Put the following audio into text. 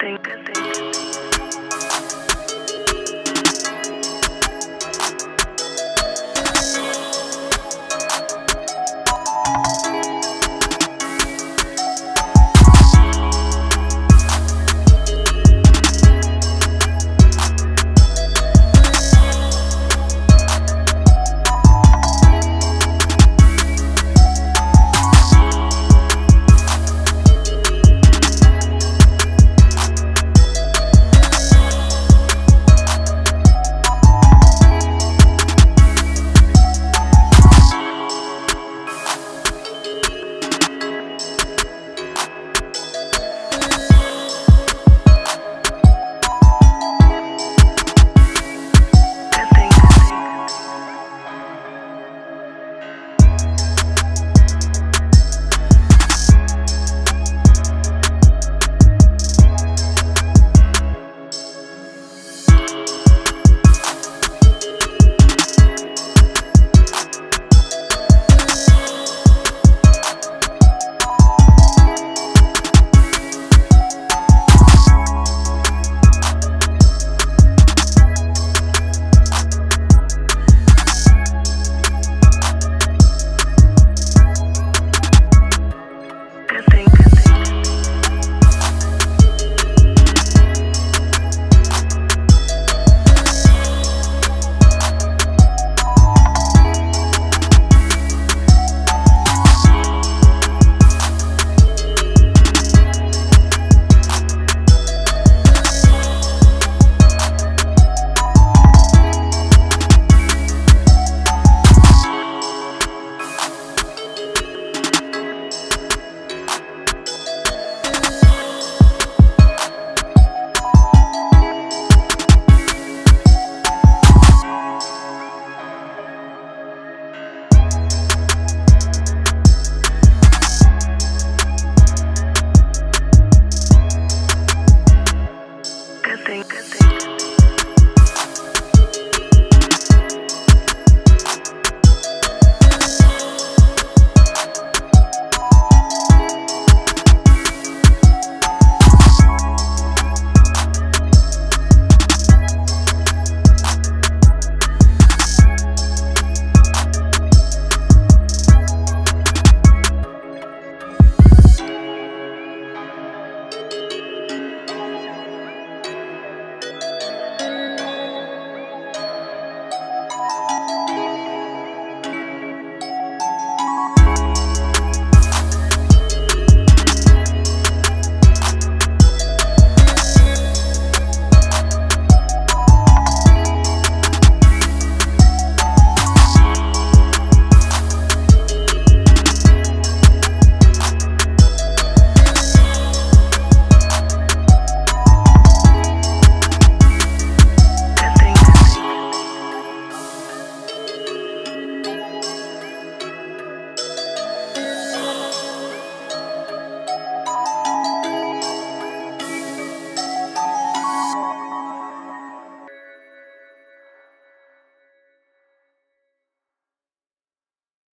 think.